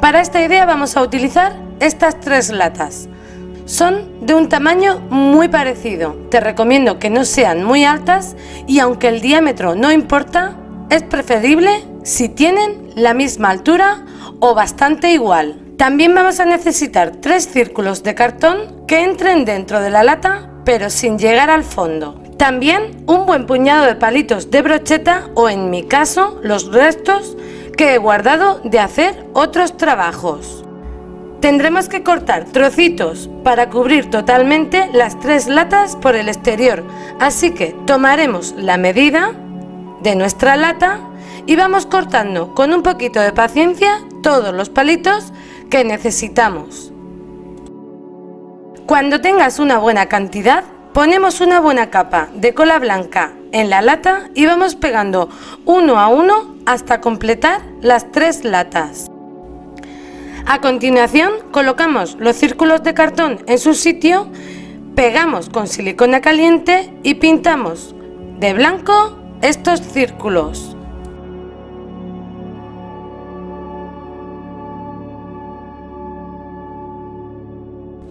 Para esta idea vamos a utilizar estas tres latas. Son de un tamaño muy parecido. Te recomiendo que no sean muy altas y aunque el diámetro no importa, es preferible si tienen la misma altura o bastante igual. También vamos a necesitar tres círculos de cartón que entren dentro de la lata pero sin llegar al fondo. También un buen puñado de palitos de brocheta o en mi caso los restos que he guardado de hacer otros trabajos. Tendremos que cortar trocitos para cubrir totalmente las tres latas por el exterior, así que tomaremos la medida de nuestra lata y vamos cortando con un poquito de paciencia todos los palitos que necesitamos. Cuando tengas una buena cantidad, ponemos una buena capa de cola blanca en la lata y vamos pegando uno a uno hasta completar las tres latas. A continuación colocamos los círculos de cartón en su sitio, pegamos con silicona caliente y pintamos de blanco estos círculos.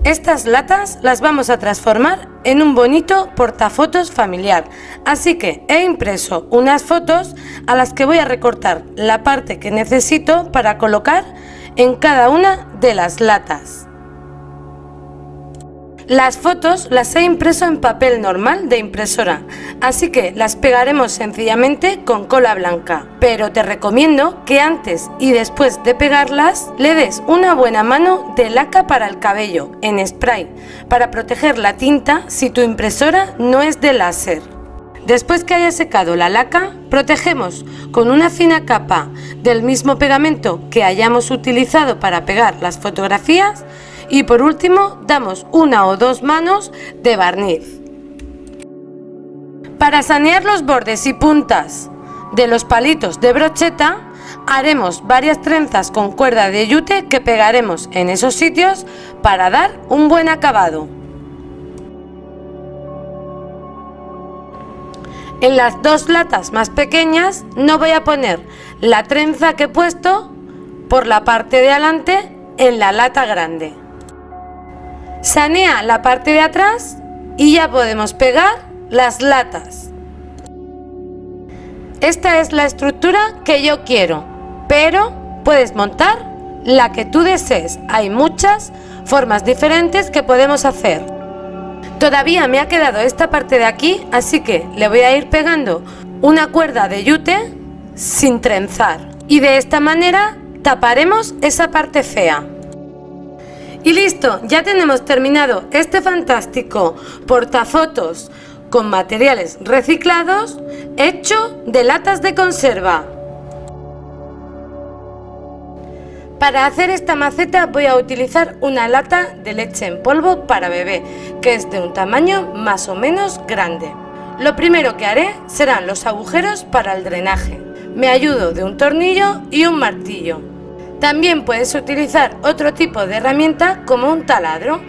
Estas latas las vamos a transformar en un bonito portafotos familiar, así que he impreso unas fotos a las que voy a recortar la parte que necesito para colocar en cada una de las latas. Las fotos las he impreso en papel normal de impresora, así que las pegaremos sencillamente con cola blanca. Pero te recomiendo que antes y después de pegarlas le des una buena mano de laca para el cabello en spray, para proteger la tinta si tu impresora no es de láser. Después que haya secado la laca, protegemos con una fina capa del mismo pegamento que hayamos utilizado para pegar las fotografías y por último, damos una o dos manos de barniz. Para sanear los bordes y puntas de los palitos de brocheta, haremos varias trenzas con cuerda de yute que pegaremos en esos sitios para dar un buen acabado. En las dos latas más pequeñas no voy a poner la trenza que he puesto por la parte de adelante en la lata grande. Sanea la parte de atrás y ya podemos pegar las latas. Esta es la estructura que yo quiero, pero puedes montar la que tú desees. Hay muchas formas diferentes que podemos hacer. Todavía me ha quedado esta parte de aquí, así que le voy a ir pegando una cuerda de yute sin trenzar. Y de esta manera taparemos esa parte fea. Y listo, ya tenemos terminado este fantástico portafotos con materiales reciclados hecho de latas de conserva. Para hacer esta maceta voy a utilizar una lata de leche en polvo para bebé, que es de un tamaño más o menos grande. Lo primero que haré serán los agujeros para el drenaje. Me ayudo de un tornillo y un martillo. También puedes utilizar otro tipo de herramienta como un taladro,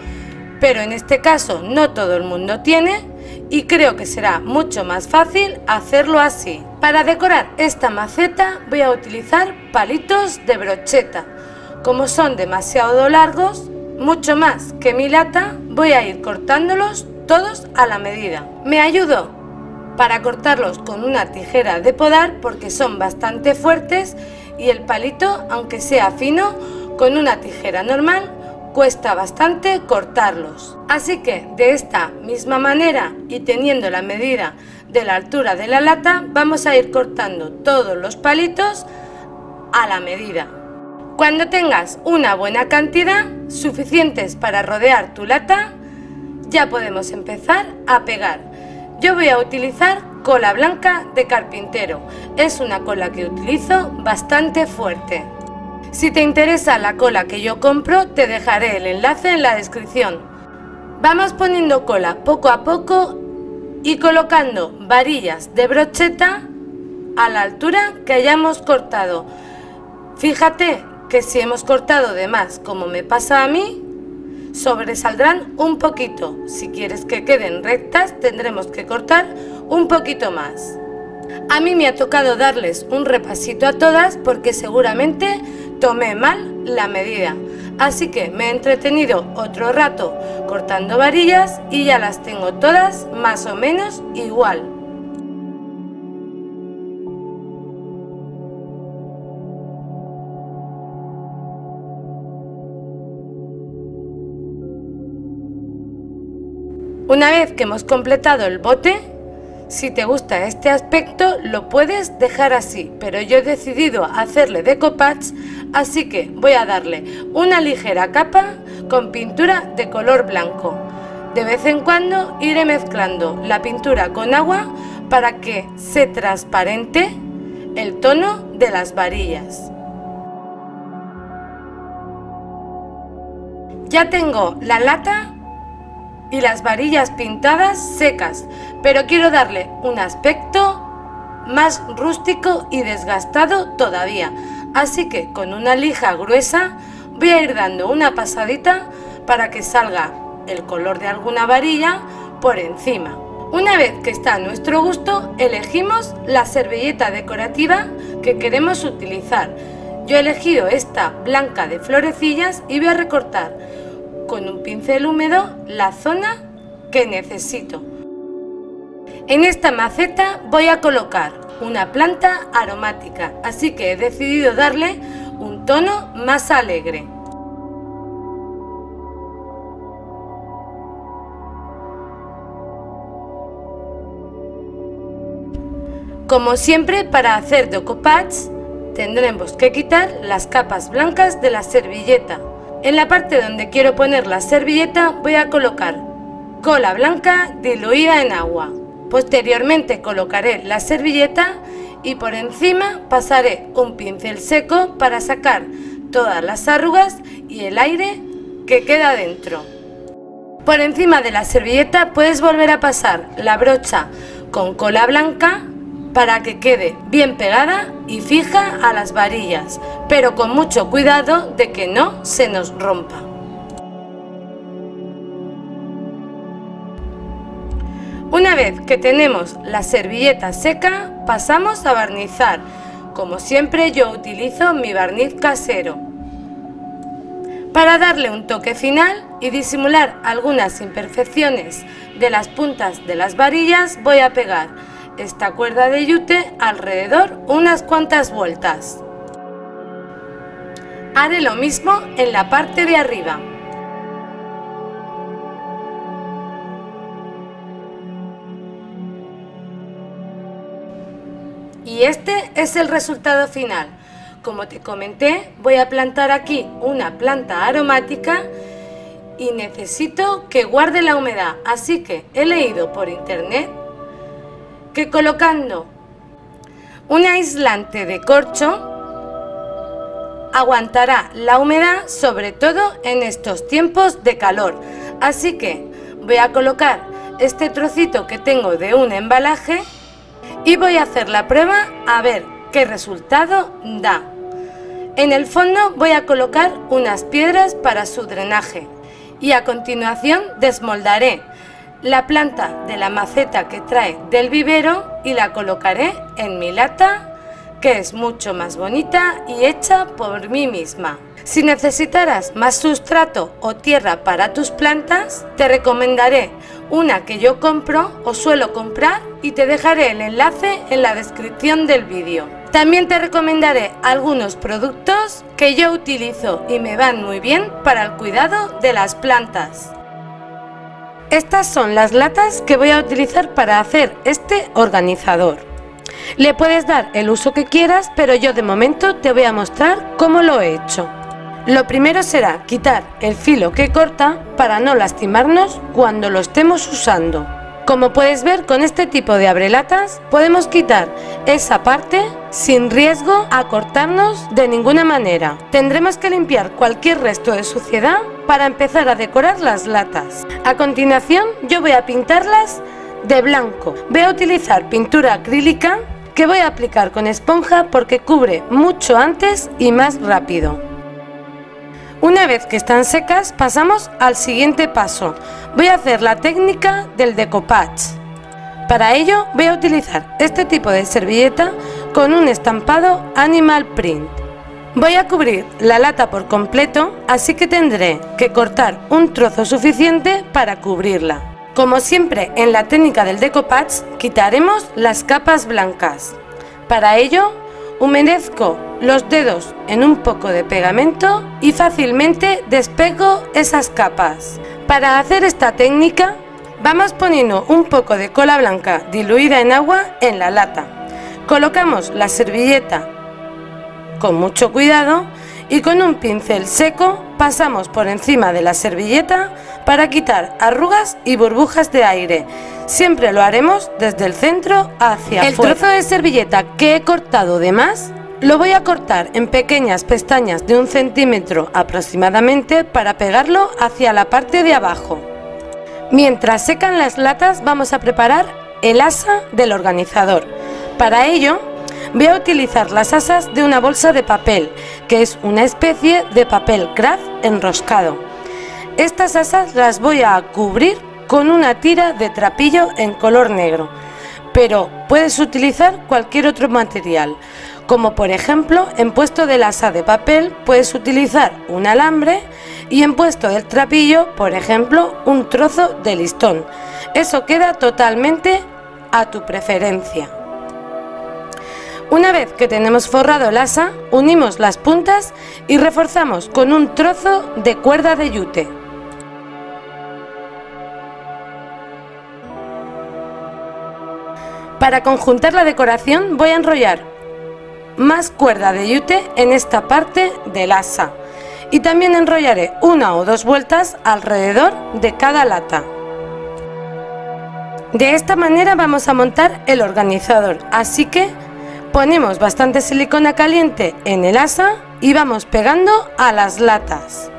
pero en este caso no todo el mundo tiene y creo que será mucho más fácil hacerlo así. Para decorar esta maceta voy a utilizar palitos de brocheta. Como son demasiado largos, mucho más que mi lata, voy a ir cortándolos todos a la medida. Me ayudo para cortarlos con una tijera de podar porque son bastante fuertes y el palito, aunque sea fino, con una tijera normal cuesta bastante cortarlos. Así que de esta misma manera y teniendo la medida de la altura de la lata, vamos a ir cortando todos los palitos a la medida. Cuando tengas una buena cantidad, suficientes para rodear tu lata, ya podemos empezar a pegar. Yo voy a utilizar cola blanca de carpintero. Es una cola que utilizo bastante fuerte. Si te interesa la cola que yo compro, te dejaré el enlace en la descripción. Vamos poniendo cola poco a poco y colocando varillas de brocheta a la altura que hayamos cortado. Fíjate que si hemos cortado de más, como me pasa a mí, sobresaldrán un poquito. Si quieres que queden rectas, tendremos que cortar un poquito más. A mí me ha tocado darles un repasito a todas porque seguramente tomé mal la medida. Así que me he entretenido otro rato cortando varillas y ya las tengo todas más o menos igual. Una vez que hemos completado el bote, si te gusta este aspecto lo puedes dejar así, pero yo he decidido hacerle decopage, así que voy a darle una ligera capa con pintura de color blanco. De vez en cuando iré mezclando la pintura con agua para que se transparente el tono de las varillas. Ya tengo la lata y las varillas pintadas secas, pero quiero darle un aspecto más rústico y desgastado todavía. Así que con una lija gruesa voy a ir dando una pasadita para que salga el color de alguna varilla por encima. Una vez que está a nuestro gusto, elegimos la servilleta decorativa que queremos utilizar. Yo he elegido esta blanca de florecillas y voy a recortar con un pincel húmedo la zona que necesito. En esta maceta voy a colocar una planta aromática, así que he decidido darle un tono más alegre. Como siempre, para hacer decoupage tendremos que quitar las capas blancas de la servilleta en la parte donde quiero poner la servilleta voy a colocar cola blanca diluida en agua. Posteriormente colocaré la servilleta y por encima pasaré un pincel seco para sacar todas las arrugas y el aire que queda dentro. Por encima de la servilleta puedes volver a pasar la brocha con cola blanca para que quede bien pegada y fija a las varillas, pero con mucho cuidado de que no se nos rompa. Una vez que tenemos la servilleta seca, pasamos a barnizar. Como siempre yo utilizo mi barniz casero. Para darle un toque final y disimular algunas imperfecciones de las puntas de las varillas voy a pegar esta cuerda de yute alrededor unas cuantas vueltas. Haré lo mismo en la parte de arriba. Y este es el resultado final. Como te comenté, voy a plantar aquí una planta aromática y necesito que guarde la humedad, así que he leído por internet que colocando un aislante de corcho aguantará la humedad sobre todo en estos tiempos de calor. Así que voy a colocar este trocito que tengo de un embalaje y voy a hacer la prueba a ver qué resultado da. En el fondo voy a colocar unas piedras para su drenaje y a continuación desmoldaré la planta de la maceta que trae del vivero y la colocaré en mi lata que es mucho más bonita y hecha por mí misma. Si necesitaras más sustrato o tierra para tus plantas, te recomendaré una que yo compro o suelo comprar y te dejaré el enlace en la descripción del vídeo. También te recomendaré algunos productos que yo utilizo y me van muy bien para el cuidado de las plantas. Estas son las latas que voy a utilizar para hacer este organizador. Le puedes dar el uso que quieras, pero yo de momento te voy a mostrar cómo lo he hecho. Lo primero será quitar el filo que corta para no lastimarnos cuando lo estemos usando. Como puedes ver con este tipo de abrelatas podemos quitar esa parte sin riesgo a cortarnos de ninguna manera. Tendremos que limpiar cualquier resto de suciedad para empezar a decorar las latas. A continuación yo voy a pintarlas de blanco. Voy a utilizar pintura acrílica que voy a aplicar con esponja porque cubre mucho antes y más rápido. Una vez que están secas pasamos al siguiente paso. Voy a hacer la técnica del decoupage. Para ello voy a utilizar este tipo de servilleta con un estampado animal print. Voy a cubrir la lata por completo, así que tendré que cortar un trozo suficiente para cubrirla. Como siempre en la técnica del decoupage, quitaremos las capas blancas. Para ello, humedezco los dedos en un poco de pegamento y fácilmente despego esas capas. Para hacer esta técnica, vamos poniendo un poco de cola blanca diluida en agua en la lata. Colocamos la servilleta con mucho cuidado y con un pincel seco pasamos por encima de la servilleta para quitar arrugas y burbujas de aire. Siempre lo haremos desde el centro hacia el trozo de servilleta que he cortado de más lo voy a cortar en pequeñas pestañas de un centímetro aproximadamente para pegarlo hacia la parte de abajo. Mientras secan las latas vamos a preparar el asa del organizador. Para ello voy a utilizar las asas de una bolsa de papel, que es una especie de papel craft enroscado. Estas asas las voy a cubrir con una tira de trapillo en color negro, pero puedes utilizar cualquier otro material, como por ejemplo en puesto del asa de papel puedes utilizar un alambre y en puesto del trapillo, por ejemplo, un trozo de listón. Eso queda totalmente a tu preferencia. Una vez que tenemos forrado el asa, unimos las puntas y reforzamos con un trozo de cuerda de yute. Para conjuntar la decoración voy a enrollar más cuerda de yute en esta parte del asa y también enrollaré una o dos vueltas alrededor de cada lata. De esta manera vamos a montar el organizador, así que Ponemos bastante silicona caliente en el asa y vamos pegando a las latas.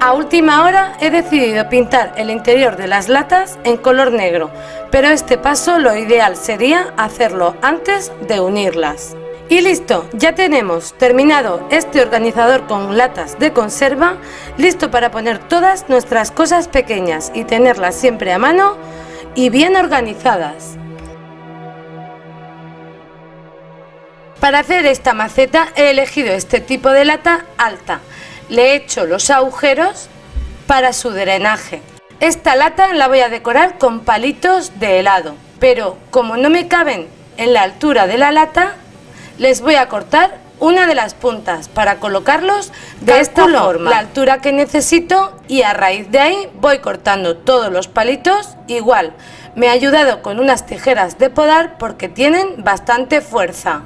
A última hora he decidido pintar el interior de las latas en color negro, pero este paso lo ideal sería hacerlo antes de unirlas. Y listo, ya tenemos terminado este organizador con latas de conserva, listo para poner todas nuestras cosas pequeñas y tenerlas siempre a mano y bien organizadas. Para hacer esta maceta he elegido este tipo de lata alta. Le he hecho los agujeros para su drenaje. Esta lata la voy a decorar con palitos de helado, pero como no me caben en la altura de la lata, les voy a cortar una de las puntas para colocarlos de esta forma, la altura que necesito y a raíz de ahí voy cortando todos los palitos igual. Me ha ayudado con unas tijeras de podar porque tienen bastante fuerza.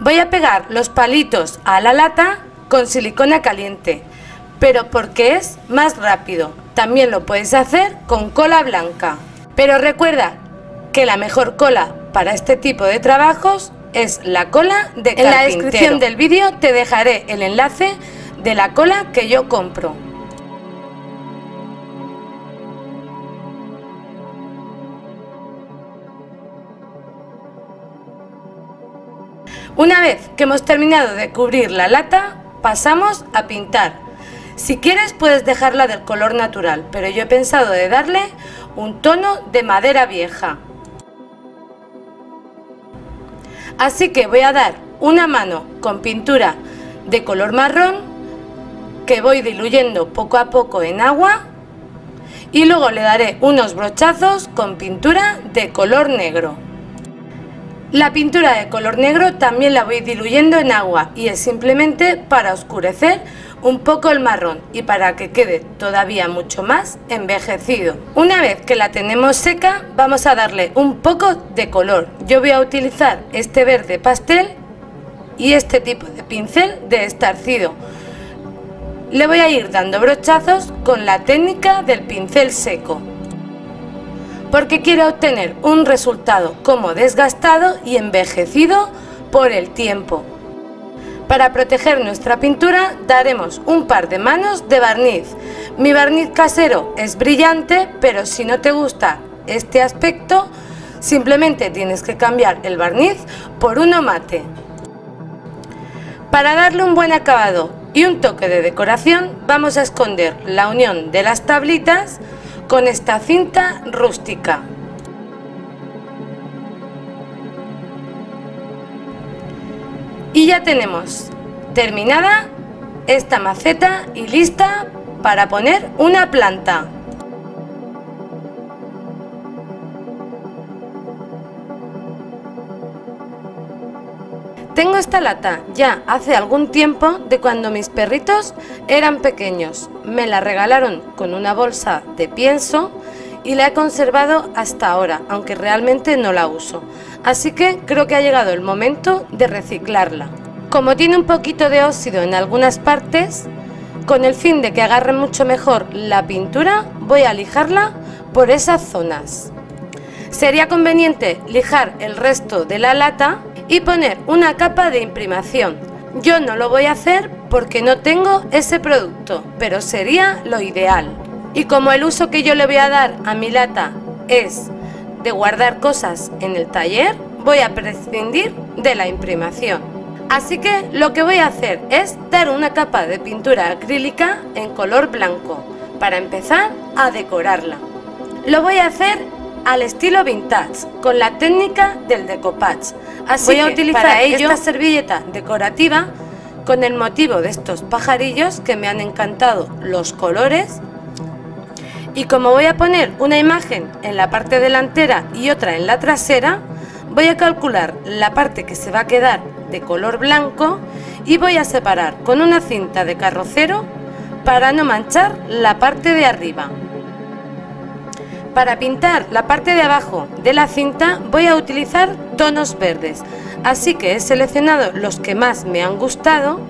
Voy a pegar los palitos a la lata con silicona caliente, pero porque es más rápido. También lo puedes hacer con cola blanca. Pero recuerda que la mejor cola para este tipo de trabajos es la cola de carpintero. En la descripción del vídeo te dejaré el enlace de la cola que yo compro. Una vez que hemos terminado de cubrir la lata, pasamos a pintar. Si quieres puedes dejarla del color natural, pero yo he pensado de darle un tono de madera vieja. Así que voy a dar una mano con pintura de color marrón que voy diluyendo poco a poco en agua y luego le daré unos brochazos con pintura de color negro. La pintura de color negro también la voy diluyendo en agua y es simplemente para oscurecer un poco el marrón y para que quede todavía mucho más envejecido. Una vez que la tenemos seca vamos a darle un poco de color. Yo voy a utilizar este verde pastel y este tipo de pincel de estarcido. Le voy a ir dando brochazos con la técnica del pincel seco porque quiero obtener un resultado como desgastado y envejecido por el tiempo. Para proteger nuestra pintura daremos un par de manos de barniz. Mi barniz casero es brillante, pero si no te gusta este aspecto, simplemente tienes que cambiar el barniz por uno mate. Para darle un buen acabado y un toque de decoración, vamos a esconder la unión de las tablitas con esta cinta rústica. Y ya tenemos terminada esta maceta y lista para poner una planta. Tengo esta lata ya hace algún tiempo de cuando mis perritos eran pequeños. Me la regalaron con una bolsa de pienso y la he conservado hasta ahora, aunque realmente no la uso. Así que creo que ha llegado el momento de reciclarla. Como tiene un poquito de óxido en algunas partes, con el fin de que agarre mucho mejor la pintura, voy a lijarla por esas zonas. Sería conveniente lijar el resto de la lata y poner una capa de imprimación. Yo no lo voy a hacer porque no tengo ese producto, pero sería lo ideal. Y como el uso que yo le voy a dar a mi lata es de guardar cosas en el taller, voy a prescindir de la imprimación. Así que lo que voy a hacer es dar una capa de pintura acrílica en color blanco para empezar a decorarla. Lo voy a hacer al estilo vintage, con la técnica del decoupage. Así Voy a utilizar para ello esta servilleta decorativa con el motivo de estos pajarillos que me han encantado los colores. Y como voy a poner una imagen en la parte delantera y otra en la trasera, voy a calcular la parte que se va a quedar de color blanco y voy a separar con una cinta de carrocero para no manchar la parte de arriba. Para pintar la parte de abajo de la cinta voy a utilizar tonos verdes, así que he seleccionado los que más me han gustado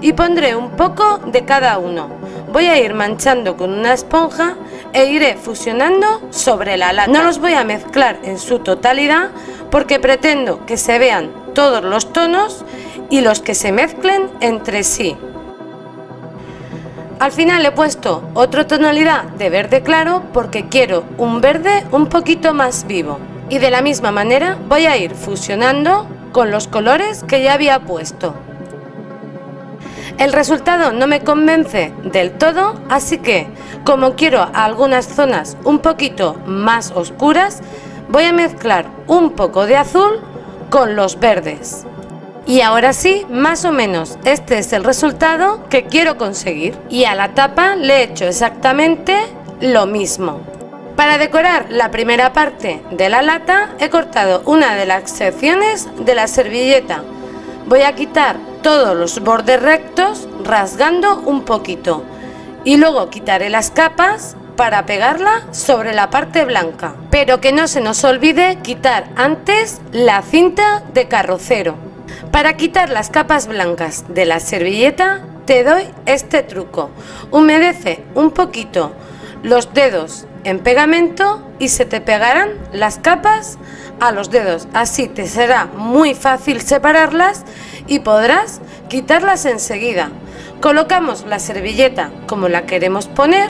y pondré un poco de cada uno. Voy a ir manchando con una esponja e iré fusionando sobre la lata. No los voy a mezclar en su totalidad porque pretendo que se vean todos los tonos y los que se mezclen entre sí. Al final he puesto otra tonalidad de verde claro porque quiero un verde un poquito más vivo. Y de la misma manera voy a ir fusionando con los colores que ya había puesto. El resultado no me convence del todo, así que como quiero algunas zonas un poquito más oscuras, voy a mezclar un poco de azul con los verdes. Y ahora sí, más o menos, este es el resultado que quiero conseguir. Y a la tapa le he hecho exactamente lo mismo. Para decorar la primera parte de la lata he cortado una de las secciones de la servilleta. Voy a quitar todos los bordes rectos rasgando un poquito y luego quitaré las capas para pegarla sobre la parte blanca. Pero que no se nos olvide quitar antes la cinta de carrocero. Para quitar las capas blancas de la servilleta te doy este truco. Humedece un poquito los dedos en pegamento y se te pegarán las capas a los dedos. Así te será muy fácil separarlas y podrás quitarlas enseguida. Colocamos la servilleta como la queremos poner,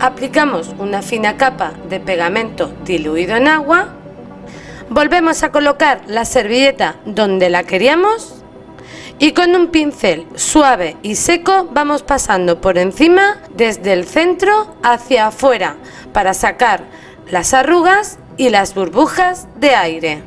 aplicamos una fina capa de pegamento diluido en agua Volvemos a colocar la servilleta donde la queríamos y con un pincel suave y seco vamos pasando por encima desde el centro hacia afuera para sacar las arrugas y las burbujas de aire.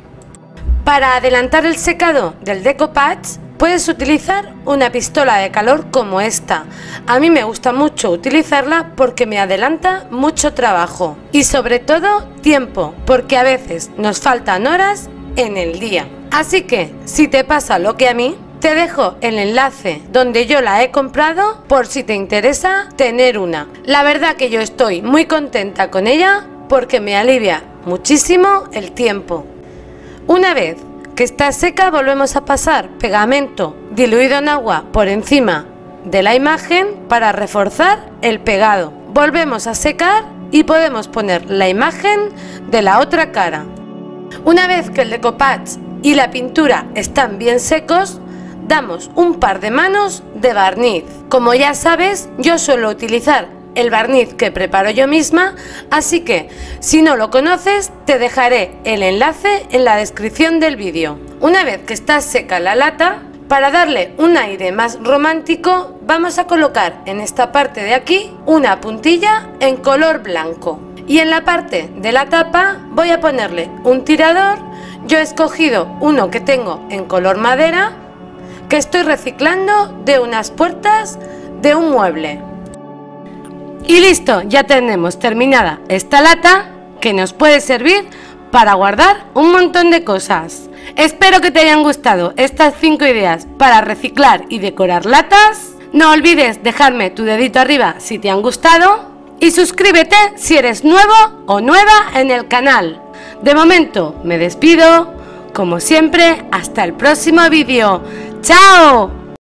Para adelantar el secado del decoupage Puedes utilizar una pistola de calor como esta. A mí me gusta mucho utilizarla porque me adelanta mucho trabajo y sobre todo tiempo, porque a veces nos faltan horas en el día. Así que si te pasa lo que a mí, te dejo el enlace donde yo la he comprado por si te interesa tener una. La verdad que yo estoy muy contenta con ella porque me alivia muchísimo el tiempo. Una vez que está seca volvemos a pasar pegamento diluido en agua por encima de la imagen para reforzar el pegado. Volvemos a secar y podemos poner la imagen de la otra cara. Una vez que el decoupage y la pintura están bien secos, damos un par de manos de barniz. Como ya sabes, yo suelo utilizar el barniz que preparo yo misma, así que si no lo conoces te dejaré el enlace en la descripción del vídeo. Una vez que está seca la lata, para darle un aire más romántico vamos a colocar en esta parte de aquí una puntilla en color blanco y en la parte de la tapa voy a ponerle un tirador yo he escogido uno que tengo en color madera que estoy reciclando de unas puertas de un mueble. Y listo, ya tenemos terminada esta lata que nos puede servir para guardar un montón de cosas. Espero que te hayan gustado estas 5 ideas para reciclar y decorar latas. No olvides dejarme tu dedito arriba si te han gustado y suscríbete si eres nuevo o nueva en el canal. De momento me despido, como siempre, hasta el próximo vídeo. ¡Chao!